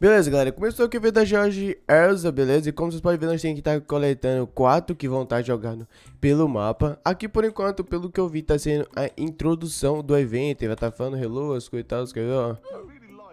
Beleza, galera, começou aqui o vídeo da Jorge Erza, beleza? E como vocês podem ver, nós temos que estar tá coletando quatro que vão estar tá jogando pelo mapa. Aqui, por enquanto, pelo que eu vi, tá sendo a introdução do evento. Ele vai estar tá falando hello, as coisas quer ver, ó?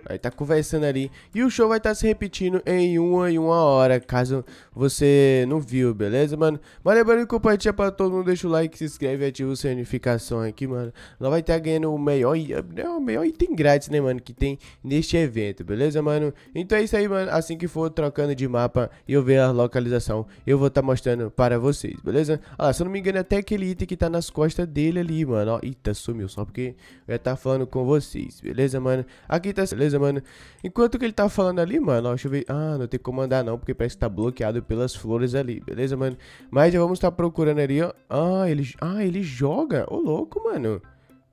Aí tá conversando ali. E o show vai estar tá se repetindo em uma e uma hora, caso você não viu, beleza, mano? Mas lembrando que compartilha pra todo mundo, deixa o like, se inscreve e ativa a notificação aqui, mano. Nós vai estar ganhando o melhor, é o melhor item grátis, né, mano, que tem neste evento, beleza, mano? Então é isso aí, mano. Assim que for trocando de mapa e eu ver a localização, eu vou estar tá mostrando para vocês, beleza? Ah, se eu não me engano, até aquele item que tá nas costas dele ali, mano. Ó, eita, sumiu só porque eu ia estar tá falando com vocês, beleza, mano? Aqui tá, beleza? Beleza, mano? Enquanto que ele tá falando ali, mano, ó, deixa eu ver. Ah, não tem como andar não, porque parece que tá bloqueado pelas flores ali, beleza, mano? Mas já vamos estar tá procurando ali, ó. Ah, ele, ah, ele joga. Ô, louco, mano.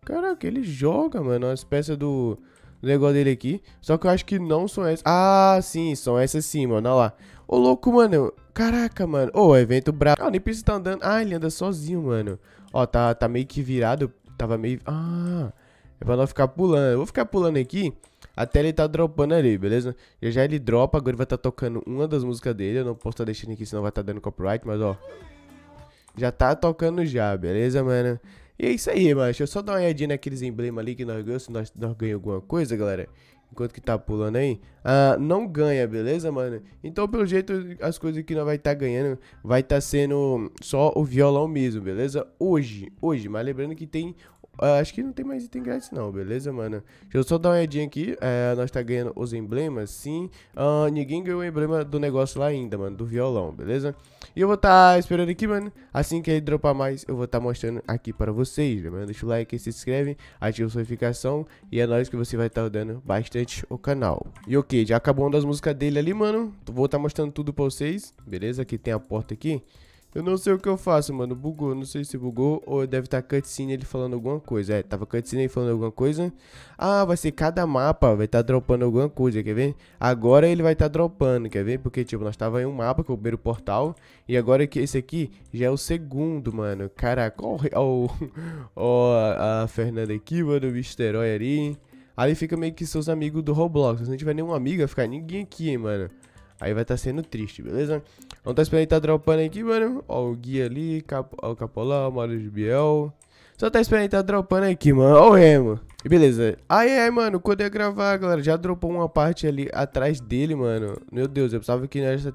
Caraca, ele joga, mano, as peças do, negócio dele aqui. Só que eu acho que não são essas. Ah, sim, são essas sim, mano, olha lá. Ô, louco, mano. Caraca, mano. Ô, evento brabo. Ah, nem precisa tá andando. Ah, ele anda sozinho, mano. Ó, tá, tá meio que virado. Tava meio... Ah... É pra não ficar pulando. Eu vou ficar pulando aqui até ele tá dropando ali, beleza? Já já ele dropa, agora ele vai estar tá tocando uma das músicas dele. Eu não posso estar tá deixando aqui, senão vai estar tá dando copyright, mas ó. Já tá tocando já, beleza, mano? E é isso aí, mano. Deixa eu só dar uma olhadinha naqueles emblemas ali que nós ganhamos, se nós, nós ganhamos alguma coisa, galera. Enquanto que tá pulando aí. Ah, não ganha, beleza, mano? Então, pelo jeito, as coisas que nós vai estar tá ganhando vai estar tá sendo só o violão mesmo, beleza? Hoje, hoje. Mas lembrando que tem Uh, acho que não tem mais item grátis não, beleza, mano? Deixa eu só dar uma olhadinha aqui. É, nós tá ganhando os emblemas, sim. Uh, ninguém ganhou o emblema do negócio lá ainda, mano, do violão, beleza? E eu vou estar tá esperando aqui, mano. Assim que ele dropar mais, eu vou estar tá mostrando aqui para vocês, mano? Deixa o like, se inscreve, ativa a notificação. E é nóis que você vai estar tá dando bastante o canal. E ok, já acabou uma das músicas dele ali, mano. Vou estar tá mostrando tudo pra vocês, beleza? Aqui tem a porta aqui. Eu não sei o que eu faço, mano. Bugou. Não sei se bugou ou deve estar tá cutscene ele falando alguma coisa. É, tava cutscene ele falando alguma coisa. Ah, vai ser cada mapa. Vai estar tá dropando alguma coisa, quer ver? Agora ele vai estar tá dropando, quer ver? Porque, tipo, nós tava em um mapa, que é o primeiro portal. E agora que esse aqui já é o segundo, mano. Caraca, ó, ó, ó a, Fernanda aqui, mano. O Mr. ali. Ali fica meio que seus amigos do Roblox. Se não tiver nenhum amigo, vai ficar ninguém aqui, hein, mano. Aí vai estar tá sendo triste, beleza? Vamos tá esperando ele tá dropando aqui, mano. Ó, o Gui ali, Cap ó, o Capolão, o Mário de Biel. Só tá esperando ele tá dropando aqui, mano. Ó o Remo. E beleza. Aí, aí, mano, quando eu ia gravar, galera, já dropou uma parte ali atrás dele, mano. Meu Deus, eu precisava que nós ia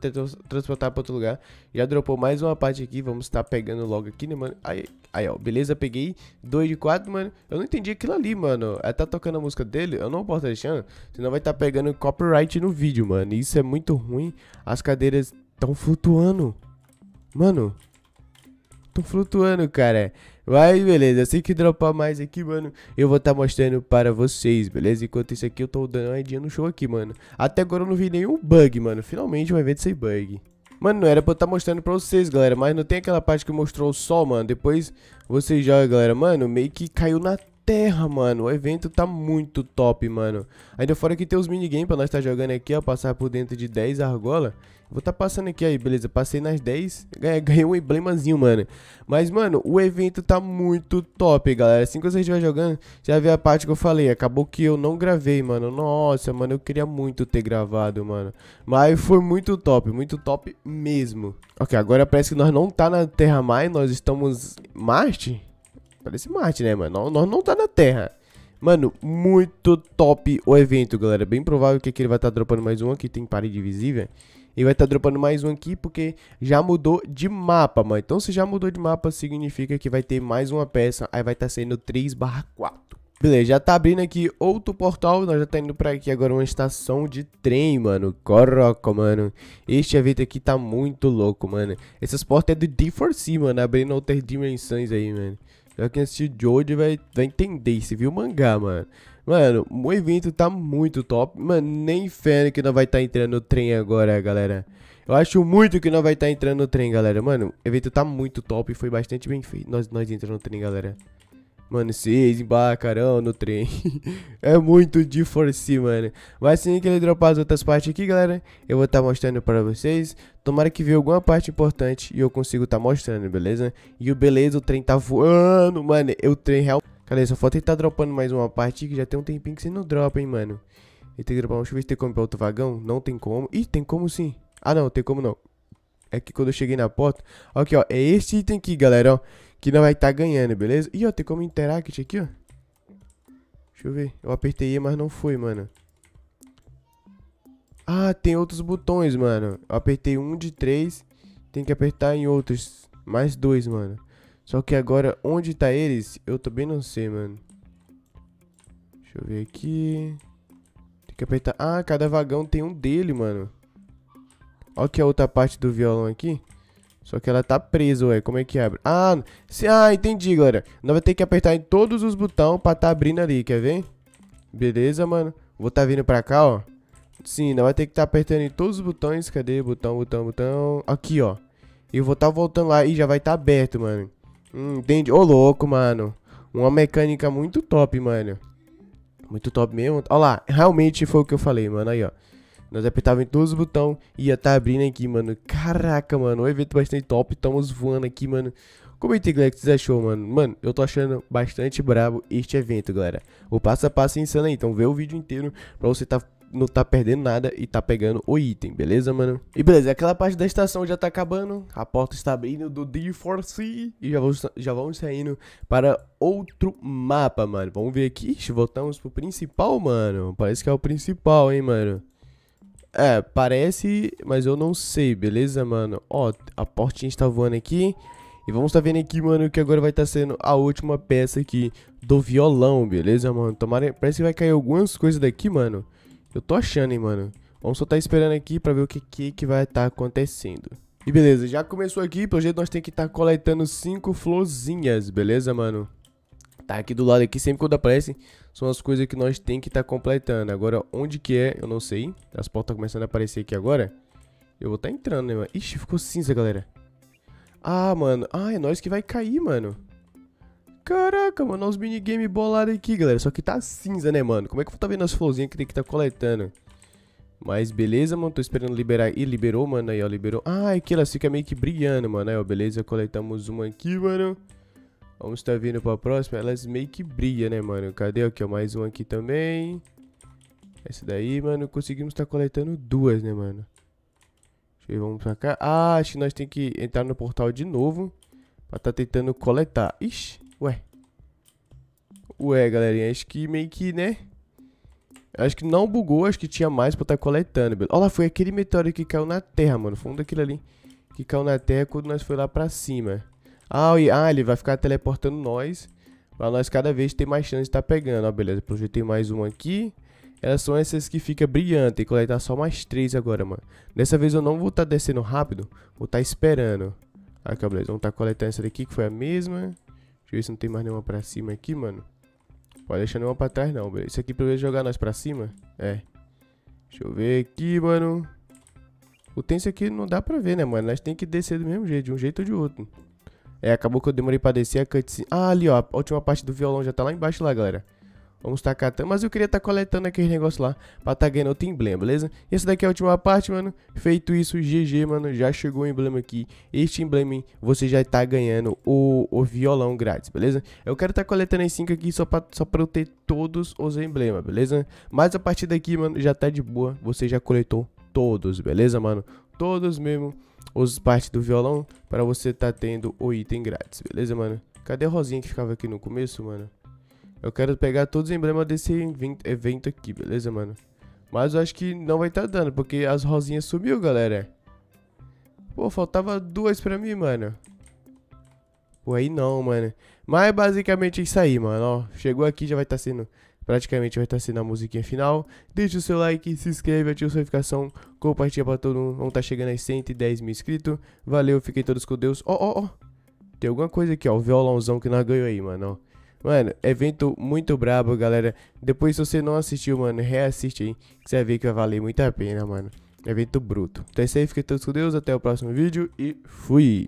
transportar pra outro lugar. Já dropou mais uma parte aqui, vamos estar tá pegando logo aqui, né, mano. Aí, aí, ó, beleza, peguei dois de quatro, mano. Eu não entendi aquilo ali, mano. É tá tocando a música dele, eu não posso estar deixando, senão vai estar tá pegando copyright no vídeo, mano. Isso é muito ruim. As cadeiras estão flutuando. Mano, estão flutuando, cara. Mas beleza, assim que dropar mais aqui, mano, eu vou estar tá mostrando para vocês, beleza? Enquanto isso aqui, eu tô dando uma idinha no show aqui, mano. Até agora eu não vi nenhum bug, mano. Finalmente um evento sem bug. Mano, não era pra eu estar tá mostrando pra vocês, galera, mas não tem aquela parte que mostrou o sol, mano. Depois vocês jogam, galera. Mano, meio que caiu na terra, mano. O evento tá muito top, mano. Ainda fora que tem os minigames pra nós estar tá jogando aqui, ó. Passar por dentro de 10 argola. Vou tá passando aqui aí, beleza. Passei nas 10. Ganhei um emblemazinho, mano. Mas, mano, o evento tá muito top, galera. Assim que você estiver jogando, já vê a parte que eu falei. Acabou que eu não gravei, mano. Nossa, mano, eu queria muito ter gravado, mano. Mas foi muito top, muito top mesmo. Ok, agora parece que nós não tá na Terra mais, nós estamos Marte. Parece Marte, né, mano? Nós não tá na Terra. Mano, muito top o evento, galera. Bem provável que aqui ele vai estar tá dropando mais um. Aqui tem parede visível. E vai estar tá dropando mais um aqui porque já mudou de mapa, mano. Então se já mudou de mapa, significa que vai ter mais uma peça. Aí vai estar tá sendo 3 4. Beleza, já tá abrindo aqui outro portal, nós já tá indo pra aqui agora uma estação de trem, mano. Coroca, mano. Este evento aqui tá muito louco, mano. Essas portas é do D4C, mano, abrindo outras dimensões aí, mano. Já quem assistiu Jojo vai, vai entender, se viu o mangá, mano. Mano, o evento tá muito top. Mano, nem fé que não vai estar tá entrando no trem agora, galera. Eu acho muito que não vai estar tá entrando no trem, galera. Mano, o evento tá muito top e foi bastante bem feito. Nós, nós entramos no trem, galera. Mano, vocês embarcarão no trem. é muito de força, mano. Mas assim que ele dropar as outras partes aqui, galera, eu vou estar tá mostrando pra vocês. Tomara que veja alguma parte importante e eu consigo estar tá mostrando, beleza? E o beleza, o trem tá voando, mano. O trem real... Cadê? Só falta ele tá dropando mais uma parte que já tem um tempinho que você não dropa, hein, mano. E tem que dropar. Deixa eu ver se tem como pra outro vagão. Não tem como. Ih, tem como sim. Ah, não, tem como não. É que quando eu cheguei na porta. Aqui, ó. É esse item aqui, galera, ó. Que não vai estar tá ganhando, beleza? Ih, ó, tem como interact aqui, ó. Deixa eu ver. Eu apertei E, mas não foi, mano. Ah, tem outros botões, mano. Eu apertei um de três. Tem que apertar em outros. Mais dois, mano. Só que agora, onde tá eles, eu também não sei, mano. Deixa eu ver aqui. Tem que apertar... Ah, cada vagão tem um dele, mano. Olha que a outra parte do violão aqui. Só que ela tá presa, ué. Como é que abre? Ah, se... ah entendi, galera. Nós vamos ter que apertar em todos os botões pra tá abrindo ali, quer ver? Beleza, mano. Vou tá vindo pra cá, ó. Sim, nós vai ter que tá apertando em todos os botões. Cadê? Botão, botão, botão. Aqui, ó. E vou tá voltando lá e já vai tá aberto, mano. Hum, entendi. Ô, louco, mano. Uma mecânica muito top, mano. Muito top mesmo. Olha lá, realmente foi o que eu falei, mano. Aí, ó. Nós apertávamos em todos os botões e ia tá abrindo aqui, mano. Caraca, mano. Um evento bastante top. Estamos voando aqui, mano. Comente, galera, o que vocês achou, mano. Mano, eu tô achando bastante brabo este evento, galera. O passo a passo é insano aí. Então vê o vídeo inteiro pra você tá não tá perdendo nada e tá pegando o item, beleza, mano? E beleza, aquela parte da estação já tá acabando, a porta está abrindo do D4C e já vamos, já vamos saindo para outro mapa, mano. Vamos ver aqui, voltamos pro principal, mano. Parece que é o principal, hein, mano. É, parece, mas eu não sei, beleza, mano? Ó, a portinha está voando aqui. E vamos estar tá vendo aqui, mano, que agora vai estar tá sendo a última peça aqui do violão, beleza, mano? Tomara, parece que vai cair algumas coisas daqui, mano. Eu tô achando, hein, mano. Vamos só estar tá esperando aqui pra ver o que, que, que vai estar tá acontecendo. E beleza, já começou aqui, pelo jeito nós temos que estar tá coletando cinco florzinhas, beleza, mano? Tá aqui do lado aqui, sempre quando aparece, são as coisas que nós tem que estar tá completando. Agora, onde que é, eu não sei. As portas começando a aparecer aqui agora. Eu vou estar tá entrando, né, mano? Ixi, ficou cinza, galera. Ah, mano. Ah, é nós que vai cair, mano. Caraca, mano, olha os minigame bolados aqui, galera. Só que tá cinza, né, mano? Como é que eu vou tá vendo as florzinhas que tem que tá coletando? Mas beleza, mano, tô esperando liberar. Ih, liberou, mano, aí, ó, liberou. Ah, aqui ela fica meio que brilhando, mano. Aí, ó, beleza, coletamos uma aqui, mano. Vamos estar tá vindo pra próxima. Elas meio que brilham, né, mano? Cadê? Aqui, ó, mais uma aqui também. Essa daí, mano, conseguimos estar tá coletando duas, né, mano? Deixa eu ver, vamos pra cá. Ah, acho que nós tem que entrar no portal de novo. Pra tá tentando coletar. Ixi. Ué. Ué, galerinha, acho que meio que, né? Acho que não bugou, acho que tinha mais pra estar coletando. Olha lá, foi aquele meteoro que caiu na terra, mano. Foi um daquele ali que caiu na terra quando nós foi lá pra cima. Ah, e, ah ele vai ficar teleportando nós. Pra nós cada vez ter mais chance de estar tá pegando. Ó, beleza, projetei mais um aqui. Elas são essas que fica brilhante. Tem que coletar só mais três agora, mano. Dessa vez eu não vou estar tá descendo rápido. Vou estar tá esperando. Aqui, ó, beleza. Vamos estar tá coletando essa daqui, que foi a mesma. Deixa eu ver se não tem mais nenhuma pra cima aqui, mano. Pode deixar nenhuma pra trás, não, beleza. Isso aqui pra ver jogar nós pra cima? É. Deixa eu ver aqui, mano. O tenso aqui não dá pra ver, né, mano? Nós tem que descer do mesmo jeito, de um jeito ou de outro. É, acabou que eu demorei pra descer a cutscene. Ah, ali, ó. A última parte do violão já tá lá embaixo lá, galera. Vamos estar catando. Mas eu queria estar tá coletando aquele negócio lá pra tá ganhando outro emblema, beleza? Essa daqui é a última parte, mano. Feito isso, GG, mano. Já chegou o emblema aqui. Este emblema, você já tá ganhando o, o violão grátis, beleza? Eu quero estar tá coletando as 5 aqui só pra, só pra eu ter todos os emblemas, beleza? Mas a partir daqui, mano, já tá de boa. Você já coletou todos, beleza, mano? Todos mesmo os partes do violão para você tá tendo o item grátis, beleza, mano? Cadê a rosinha que ficava aqui no começo, mano? Eu quero pegar todos os emblemas desse evento aqui, beleza, mano? Mas eu acho que não vai tá dando, porque as rosinhas sumiu, galera. Pô, faltava duas pra mim, mano. Pô, aí não, mano. Mas é basicamente isso aí, mano, ó. Chegou aqui, já vai estar tá sendo... Praticamente vai estar sendo a musiquinha final. Deixe o seu like, se inscreve, ativa a sua notificação. Compartilha pra todo mundo. Vamos estar tá chegando a 110 mil inscritos. Valeu, fiquem todos com Deus. Ó, ó, ó. Tem alguma coisa aqui, ó. O violãozão que nós ganhou aí, mano, ó. Mano, evento muito brabo, galera. Depois, se você não assistiu, mano, reassiste aí. Que você vai ver que vai valer muito a pena, mano. Evento bruto. Então é isso aí, fiquem todos com Deus. Até o próximo vídeo e fui!